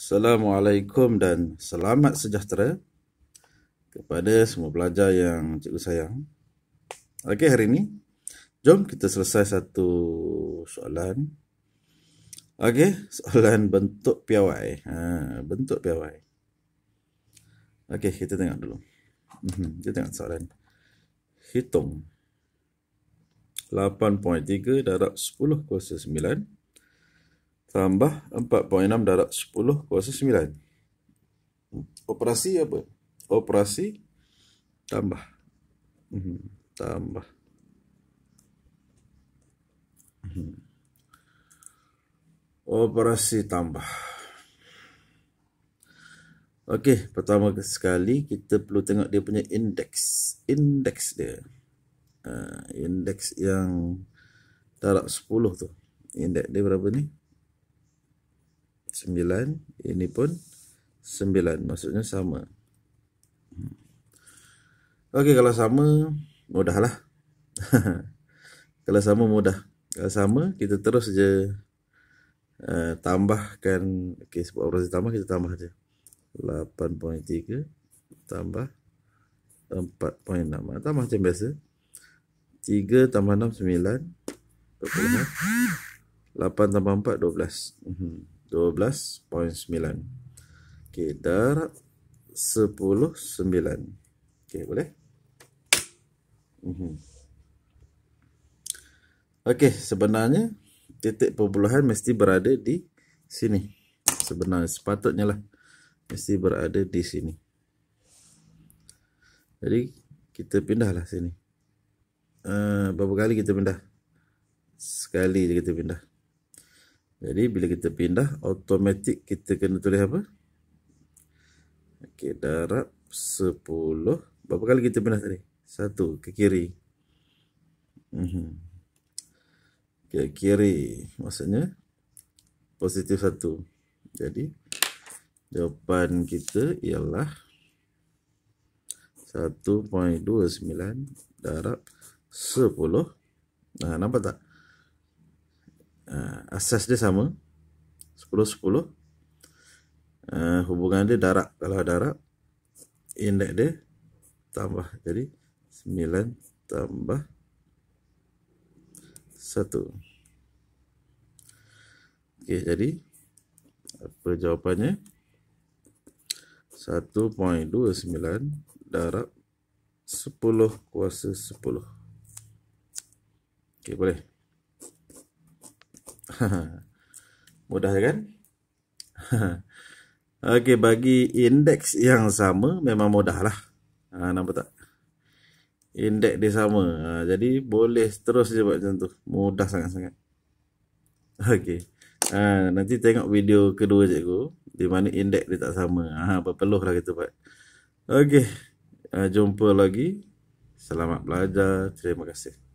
Assalamualaikum dan selamat sejahtera kepada semua pelajar yang cikgu sayang. Okey, hari ini jom kita selesai satu soalan. Okey, soalan bentuk piawai. Ha, bentuk piawai. Okey, kita tengok dulu. Mhm, kita tengok soalan. Hitung 8.3 darab 10 kuasa 9 tambah 4.6 darab 10 kuasa 9. Operasi apa? Operasi tambah. Hmm, tambah. Hmm. Operasi tambah. Okey, pertama sekali kita perlu tengok dia punya indeks. Indeks dia. Uh, indeks yang darab 10 tu. Indeks dia berapa ni? 9 ini pun 9 maksudnya sama. Okey kalau sama mudahlah kalau sama mudah. Kalau sama kita terus je uh, tambahkan. Okey sebab operasi tambah kita tambah je. 8.3 tambah 4.6 tambah macam biasa. 3 tambah 6 9 8 tambah 4 12 mhm 12.9 Okey, darab 10, 9 Okey, boleh? Mhm. Okey, sebenarnya titik perpuluhan mesti berada di sini Sebenarnya, sepatutnya lah Mesti berada di sini Jadi, kita pindahlah sini uh, Berapa kali kita pindah? Sekali je kita pindah jadi bila kita pindah automatik kita kena tulis apa? Okey, darab 10. Berapa kali kita pindah tadi? Satu ke kiri. Mhm. Ke kiri maksudnya positif satu. Jadi jawapan kita ialah 1.29 darab 10. Nah, nampak tak? Uh, asas dia sama. 10 10 uh, hubungan dia darab kalau darab indeks dia tambah jadi 9 tambah 1 ok jadi apa jawapannya? 1.29 darab 10 kuasa 10 ok boleh Mudah kan? Okey, bagi indeks yang sama memang mudah lah. Ha, nampak tak? Indeks dia sama. Ha, jadi boleh terus je buat macam tu. Mudah sangat-sangat. Okey. Ha, nanti tengok video kedua cikgu. Di mana indeks dia tak sama. Ha, perlu lah kita buat. Okey. Ha, jumpa lagi. Selamat belajar. Terima kasih.